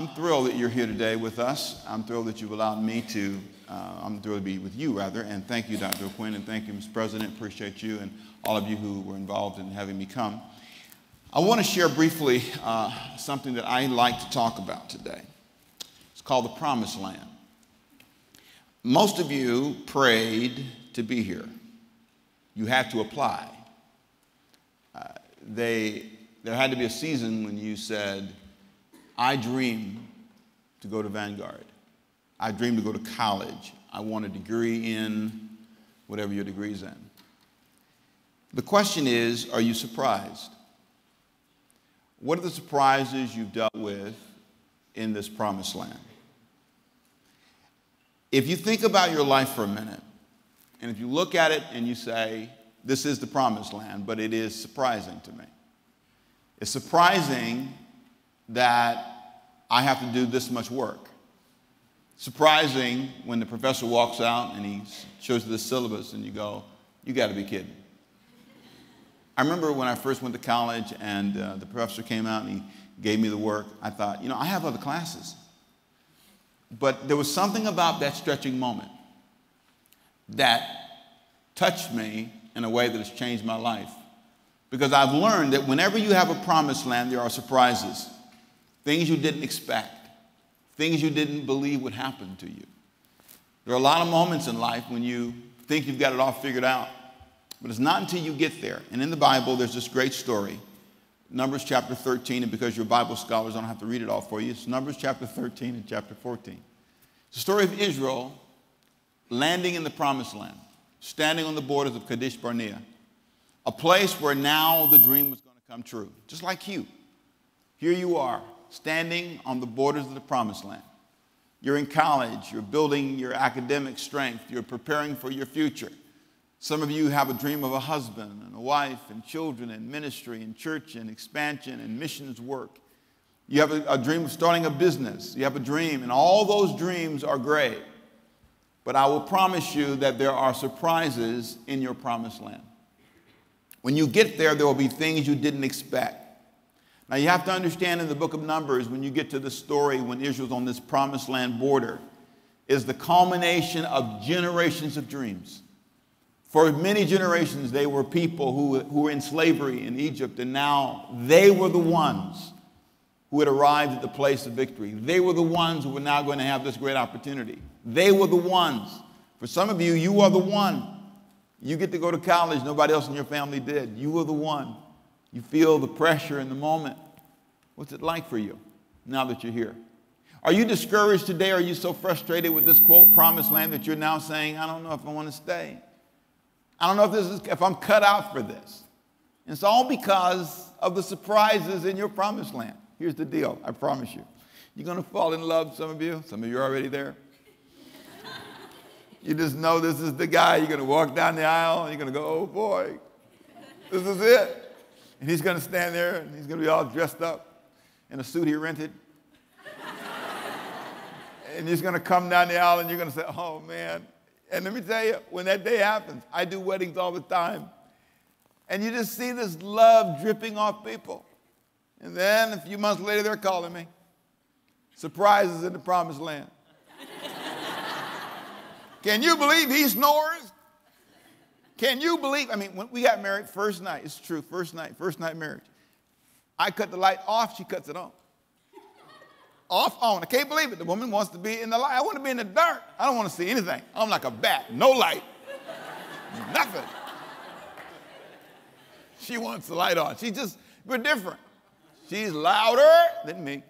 I'm thrilled that you're here today with us. I'm thrilled that you've allowed me to, uh, I'm thrilled to be with you, rather. And thank you, Dr. Quinn, and thank you, Mr. President. Appreciate you and all of you who were involved in having me come. I want to share briefly uh, something that I like to talk about today. It's called the Promised Land. Most of you prayed to be here, you had to apply. Uh, they, there had to be a season when you said, I dream to go to Vanguard. I dream to go to college. I want a degree in whatever your degree is in. The question is are you surprised? What are the surprises you've dealt with in this promised land? If you think about your life for a minute, and if you look at it and you say, this is the promised land, but it is surprising to me. It's surprising that I have to do this much work. Surprising when the professor walks out and he shows you the syllabus and you go, you got to be kidding. I remember when I first went to college and uh, the professor came out and he gave me the work, I thought, you know, I have other classes. But there was something about that stretching moment that touched me in a way that has changed my life. Because I've learned that whenever you have a promised land, there are surprises, things you didn't expect, things you didn't believe would happen to you. There are a lot of moments in life when you think you've got it all figured out, but it's not until you get there. And in the Bible, there's this great story, Numbers chapter 13, and because you're Bible scholars, I don't have to read it all for you. It's Numbers chapter 13 and chapter 14. It's the story of Israel landing in the promised land standing on the borders of Kadesh Barnea, a place where now the dream was going to come true, just like you. Here you are, standing on the borders of the promised land. You're in college, you're building your academic strength, you're preparing for your future. Some of you have a dream of a husband and a wife and children and ministry and church and expansion and missions work. You have a, a dream of starting a business. You have a dream, and all those dreams are great. But I will promise you that there are surprises in your promised land. When you get there, there will be things you didn't expect. Now, you have to understand in the book of Numbers, when you get to the story when Israel's on this promised land border, is the culmination of generations of dreams. For many generations, they were people who, who were in slavery in Egypt, and now they were the ones who had arrived at the place of victory. They were the ones who were now going to have this great opportunity. They were the ones. For some of you, you are the one. You get to go to college, nobody else in your family did. You were the one. You feel the pressure in the moment. What's it like for you now that you're here? Are you discouraged today? Are you so frustrated with this quote, promised land, that you're now saying, I don't know if I want to stay? I don't know if, this is, if I'm cut out for this. It's all because of the surprises in your promised land. Here's the deal, I promise you. You're going to fall in love, some of you. Some of you are already there. You just know this is the guy. You're going to walk down the aisle you're going to go, oh boy, this is it. And he's going to stand there and he's going to be all dressed up in a suit he rented. and he's going to come down the aisle and you're going to say, oh man. And let me tell you, when that day happens, I do weddings all the time. And you just see this love dripping off people. And then a few months later, they're calling me. Surprises in the promised land. Can you believe he snores? Can you believe? I mean, when we got married first night, it's true, first night, first night marriage. I cut the light off, she cuts it on. Off, on. I can't believe it. The woman wants to be in the light. I want to be in the dark. I don't want to see anything. I'm like a bat, no light, nothing. She wants the light on. She just, we're different. She's louder than me.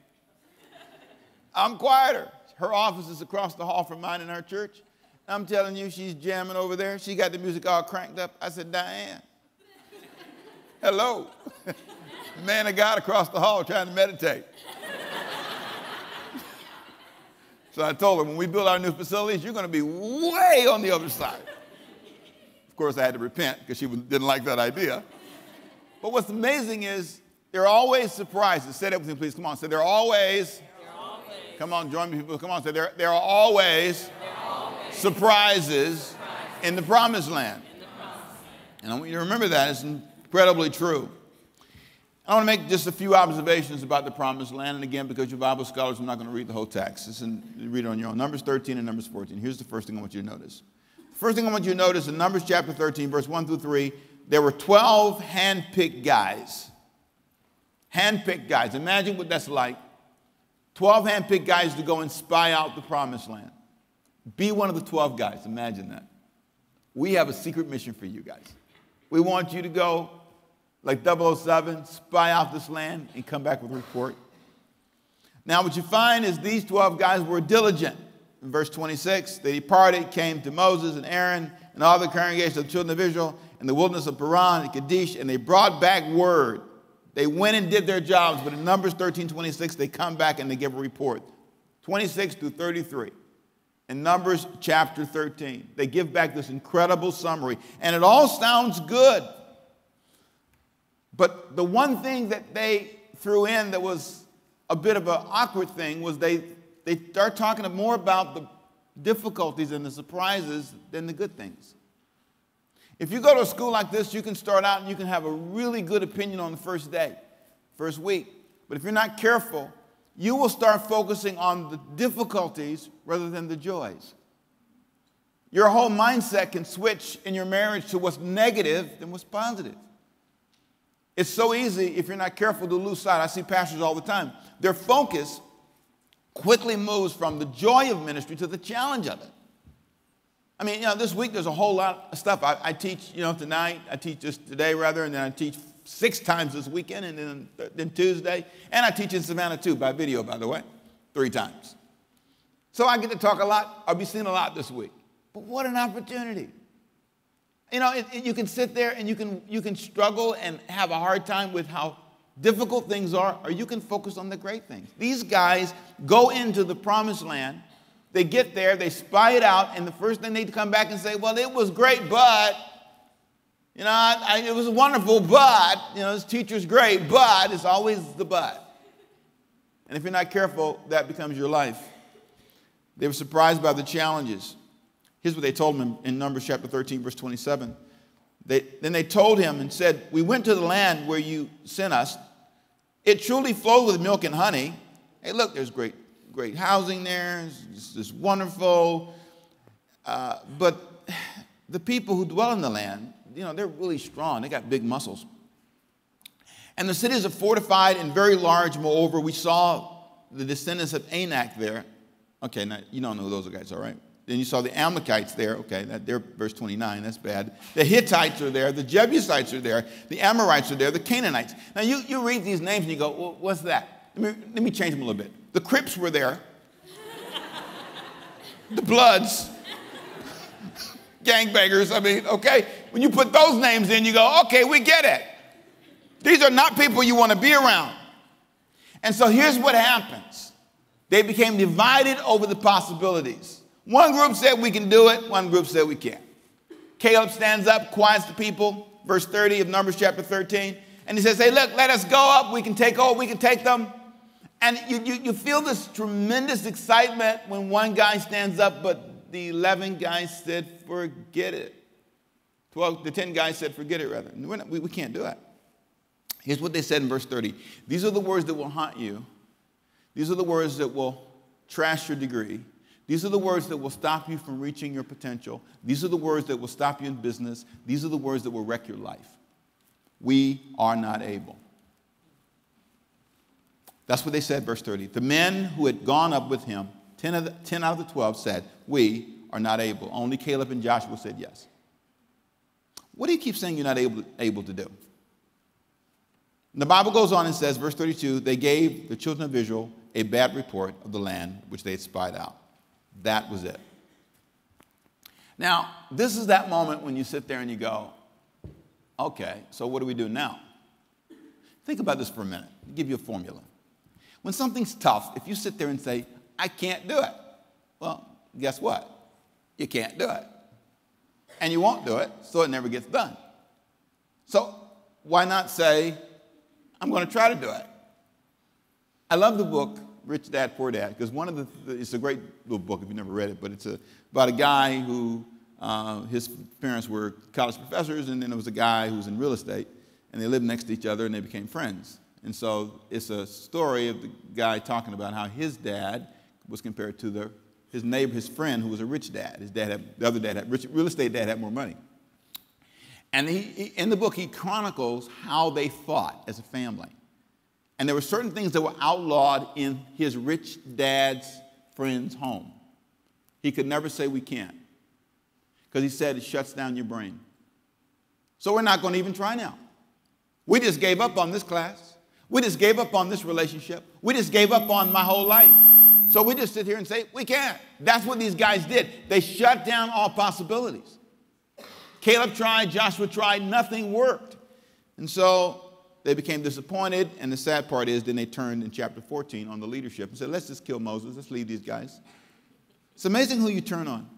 I'm quieter. Her office is across the hall from mine in our church. I'm telling you, she's jamming over there. She got the music all cranked up. I said, Diane, hello. Man of God across the hall trying to meditate. so I told her, when we build our new facilities, you're going to be way on the other side. Of course, I had to repent because she didn't like that idea. But what's amazing is there are always surprises. Say that with me, please. Come on. Say there are always. There are always. Come on, join me, people. Come on. Say there, there are always surprises in the promised land. And I want you to remember that. It's incredibly true. I want to make just a few observations about the promised land. And again, because you're Bible scholars, I'm not going to read the whole text. Just read it on your own. Numbers 13 and Numbers 14. Here's the first thing I want you to notice. The First thing I want you to notice in Numbers chapter 13, verse 1 through 3, there were 12 hand-picked guys. Hand-picked guys. Imagine what that's like. 12 hand-picked guys to go and spy out the promised land. Be one of the 12 guys. Imagine that. We have a secret mission for you guys. We want you to go like 007, spy off this land and come back with a report. Now, what you find is these 12 guys were diligent. In verse 26, they departed, came to Moses and Aaron and all the congregation of the children of Israel in the wilderness of Paran and Kadesh, and they brought back word. They went and did their jobs, but in Numbers 13 26, they come back and they give a report. 26 through 33. In Numbers chapter 13, they give back this incredible summary, and it all sounds good. But the one thing that they threw in that was a bit of an awkward thing was they, they start talking more about the difficulties and the surprises than the good things. If you go to a school like this, you can start out and you can have a really good opinion on the first day, first week. But if you're not careful, you will start focusing on the difficulties rather than the joys. Your whole mindset can switch in your marriage to what's negative than what's positive. It's so easy if you're not careful to lose sight. I see pastors all the time. Their focus quickly moves from the joy of ministry to the challenge of it. I mean, you know, this week there's a whole lot of stuff. I, I teach, you know, tonight, I teach just today rather, and then I teach six times this weekend, and then, then Tuesday. And I teach in Savannah too, by video, by the way, three times. So I get to talk a lot. I'll be seeing a lot this week. But what an opportunity. You know, it, it, you can sit there and you can, you can struggle and have a hard time with how difficult things are, or you can focus on the great things. These guys go into the promised land they get there, they spy it out, and the first thing they come back and say, Well, it was great, but, you know, I, I, it was wonderful, but, you know, this teacher's great, but, it's always the but. And if you're not careful, that becomes your life. They were surprised by the challenges. Here's what they told him in, Numbers chapter 13, verse 27. They, then they told him and said, We went to the land where you sent us. It truly flowed with milk and honey. Hey, look, there's great great housing there. It's just wonderful. Uh, but the people who dwell in the land, you know, they're really strong. They got big muscles. And the cities are fortified and very large. Moreover, we saw the descendants of Anak there. Okay, now you don't know who those guys are, right? Then you saw the Amalekites there. Okay, that, they're verse 29. That's bad. The Hittites are there. The Jebusites are there. The Amorites are there. The Canaanites. Now you, you read these names and you go, well, what's that? Let me, let me change them a little bit. The Crips were there. the Bloods. Gangbangers. I mean, okay. When you put those names in, you go, okay, we get it. These are not people you want to be around. And so here's what happens they became divided over the possibilities. One group said we can do it, one group said we can't. Caleb stands up, quiets the people, verse 30 of Numbers chapter 13, and he says, Hey, look, let us go up. We can take over, we can take them. And you, you, you feel this tremendous excitement when one guy stands up, but the 11 guys said, forget it. 12, the 10 guys said, forget it rather. Not, we, we can't do it. Here's what they said in verse 30 These are the words that will haunt you. These are the words that will trash your degree. These are the words that will stop you from reaching your potential. These are the words that will stop you in business. These are the words that will wreck your life. We are not able. That's what they said, verse 30. The men who had gone up with him, 10, of the, 10 out of the 12, said, We are not able. Only Caleb and Joshua said yes. What do you keep saying you're not able, able to do? And the Bible goes on and says, verse 32, they gave the children of Israel a bad report of the land which they had spied out. That was it. Now, this is that moment when you sit there and you go, okay, so what do we do now? Think about this for a minute. I'll give you a formula. When something's tough, if you sit there and say, I can't do it, well, guess what? You can't do it. And you won't do it, so it never gets done. So why not say, I'm going to try to do it? I love the book, Rich Dad, Poor Dad, because one of the, it's a great little book if you've never read it, but it's a, about a guy who, uh, his parents were college professors, and then there was a guy who was in real estate, and they lived next to each other and they became friends. And so it's a story of the guy talking about how his dad was compared to the, his neighbor, his friend, who was a rich dad. His dad had, the other dad had, rich, real estate dad had more money. And he, he, in the book, he chronicles how they fought as a family. And there were certain things that were outlawed in his rich dad's friend's home. He could never say we can't because he said it shuts down your brain. So we're not going to even try now. We just gave up on this class. We just gave up on this relationship. We just gave up on my whole life. So we just sit here and say, we can't. That's what these guys did. They shut down all possibilities. Caleb tried, Joshua tried, nothing worked. And so they became disappointed. And the sad part is, then they turned in chapter 14 on the leadership and said, let's just kill Moses, let's leave these guys. It's amazing who you turn on.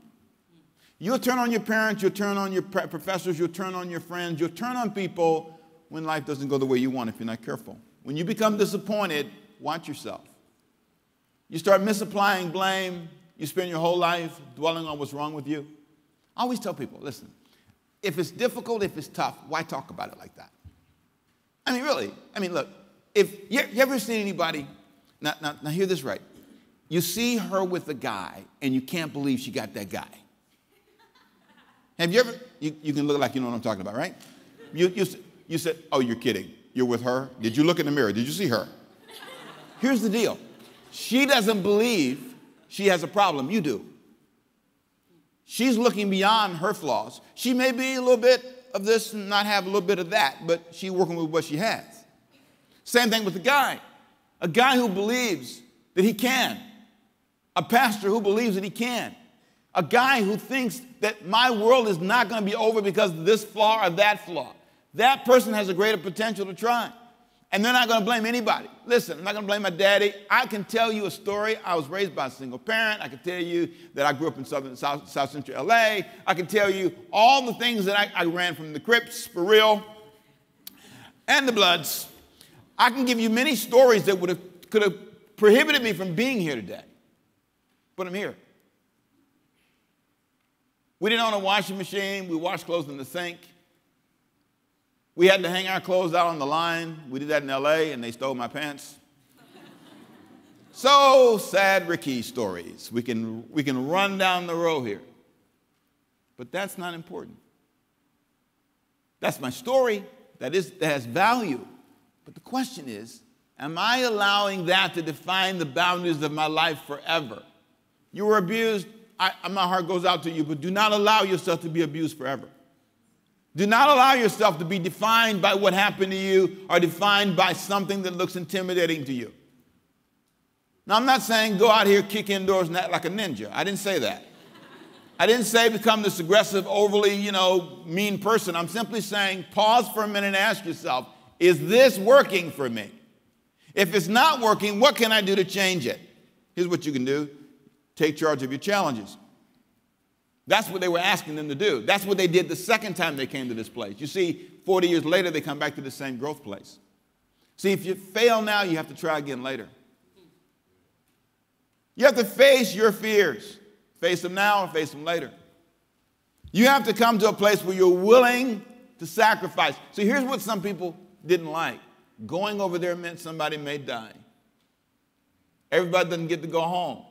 You'll turn on your parents, you'll turn on your professors, you'll turn on your friends, you'll turn on people when life doesn't go the way you want if you're not careful. When you become disappointed, watch yourself. You start misapplying blame, you spend your whole life dwelling on what's wrong with you. I always tell people listen, if it's difficult, if it's tough, why talk about it like that? I mean, really, I mean, look, if you, you ever seen anybody, now, now, now hear this right. You see her with a guy and you can't believe she got that guy. Have you ever, you, you can look like you know what I'm talking about, right? You, you, you said, oh, you're kidding. You're with her? Did you look in the mirror? Did you see her? Here's the deal she doesn't believe she has a problem. You do. She's looking beyond her flaws. She may be a little bit of this and not have a little bit of that, but she's working with what she has. Same thing with the guy. A guy who believes that he can. A pastor who believes that he can. A guy who thinks that my world is not going to be over because of this flaw or that flaw. That person has a greater potential to try. And they're not going to blame anybody. Listen, I'm not going to blame my daddy. I can tell you a story. I was raised by a single parent. I can tell you that I grew up in southern, South, South Central LA. I can tell you all the things that I, I ran from the Crips, for real, and the Bloods. I can give you many stories that would have, could have prohibited me from being here today. But I'm here. We didn't own a washing machine. We washed clothes in the sink. We had to hang our clothes out on the line. We did that in LA and they stole my pants. so sad Ricky stories. We can, we can run down the row here. But that's not important. That's my story. That, is, that has value. But the question is, am I allowing that to define the boundaries of my life forever? You were abused. I, my heart goes out to you, but do not allow yourself to be abused forever. Do not allow yourself to be defined by what happened to you or defined by something that looks intimidating to you. Now, I'm not saying go out here, kick indoors, and act like a ninja. I didn't say that. I didn't say become this aggressive, overly, you know, mean person. I'm simply saying pause for a minute and ask yourself, is this working for me? If it's not working, what can I do to change it? Here's what you can do take charge of your challenges. That's what they were asking them to do. That's what they did the second time they came to this place. You see, 40 years later, they come back to the same growth place. See, if you fail now, you have to try again later. You have to face your fears. Face them now or face them later. You have to come to a place where you're willing to sacrifice. See, here's what some people didn't like going over there meant somebody may die. Everybody doesn't get to go home,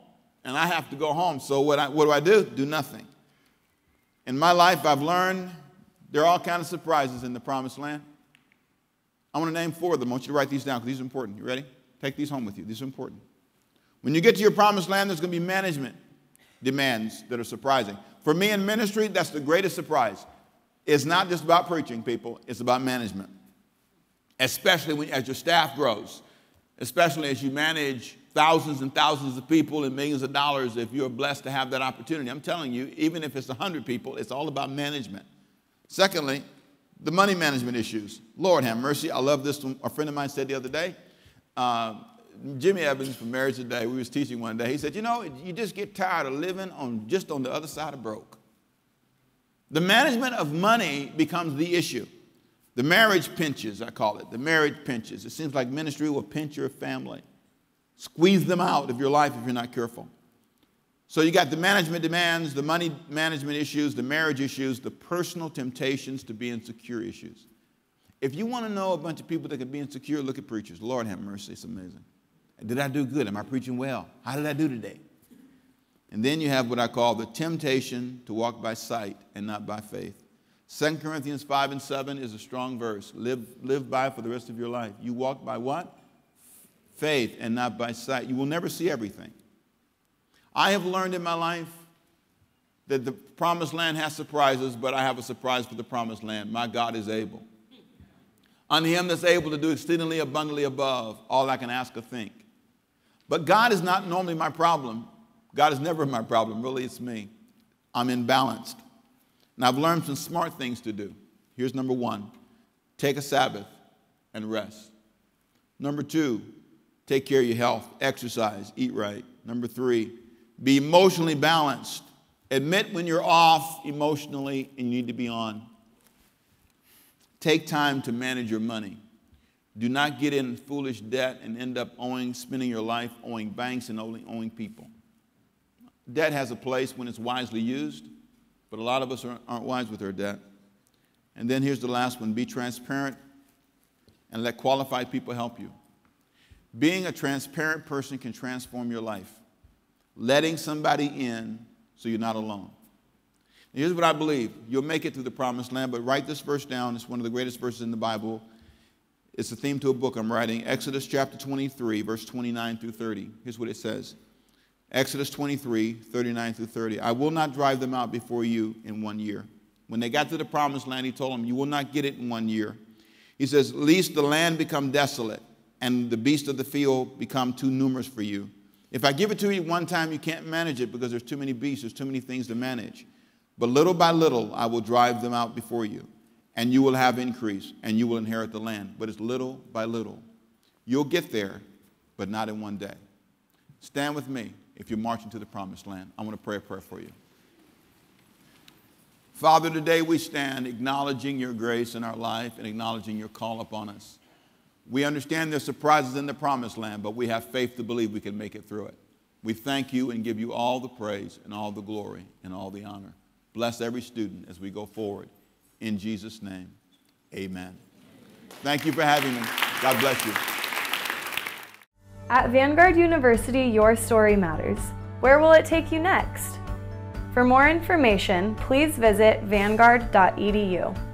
and I have to go home. So, what, I, what do I do? Do nothing. In my life, I've learned there are all kinds of surprises in the promised land. I want to name four of them. I want you to write these down because these are important. You ready? Take these home with you. These are important. When you get to your promised land, there's going to be management demands that are surprising. For me in ministry, that's the greatest surprise. It's not just about preaching, people, it's about management. Especially when, as your staff grows, especially as you manage thousands and thousands of people and millions of dollars if you're blessed to have that opportunity. I'm telling you, even if it's 100 people, it's all about management. Secondly, the money management issues. Lord have mercy. I love this one. A friend of mine said the other day, uh, Jimmy Evans from Marriage Today, we was teaching one day. He said, you know, you just get tired of living on just on the other side of broke. The management of money becomes the issue. The marriage pinches, I call it. The marriage pinches. It seems like ministry will pinch your family squeeze them out of your life if you're not careful. So you got the management demands, the money management issues, the marriage issues, the personal temptations to be insecure issues. If you want to know a bunch of people that can be insecure, look at preachers. Lord have mercy, it's amazing. Did I do good? Am I preaching well? How did I do today? And then you have what I call the temptation to walk by sight and not by faith. 2 Corinthians 5 and 7 is a strong verse. Live, live by for the rest of your life. You walk by what? Faith and not by sight. You will never see everything. I have learned in my life that the promised land has surprises, but I have a surprise for the promised land. My God is able. Unto him that's able to do exceedingly abundantly above all I can ask or think. But God is not normally my problem. God is never my problem. Really, it's me. I'm imbalanced. And I've learned some smart things to do. Here's number one take a Sabbath and rest. Number two, take care of your health, exercise, eat right. Number three, be emotionally balanced. Admit when you're off emotionally and you need to be on. Take time to manage your money. Do not get in foolish debt and end up owing, spending your life owing banks and owing, owing people. Debt has a place when it's wisely used, but a lot of us aren't wise with our debt. And then here's the last one be transparent and let qualified people help you. Being a transparent person can transform your life. Letting somebody in so you're not alone. here's what I believe you'll make it through the promised land, but write this verse down. It's one of the greatest verses in the Bible. It's the theme to a book I'm writing, Exodus chapter 23, verse 29 through 30. Here's what it says Exodus 23, 39 through 30. I will not drive them out before you in one year. When they got to the promised land, he told them, You will not get it in one year. He says, Lest the land become desolate and the beasts of the field become too numerous for you. If I give it to you one time, you can't manage it because there's too many beasts, there's too many things to manage. But little by little, I will drive them out before you and you will have increase, and you will inherit the land. But it's little by little. You'll get there, but not in one day. Stand with me if you're marching to the promised land. I want to pray a prayer for you. Father, today we stand acknowledging your grace in our life and acknowledging your call upon us. We understand there's surprises in the promised land, but we have faith to believe we can make it through it. We thank you and give you all the praise and all the glory and all the honor. Bless every student as we go forward. In Jesus' name, amen. Thank you for having me. God bless you. At Vanguard University, your story matters. Where will it take you next? For more information, please visit vanguard.edu.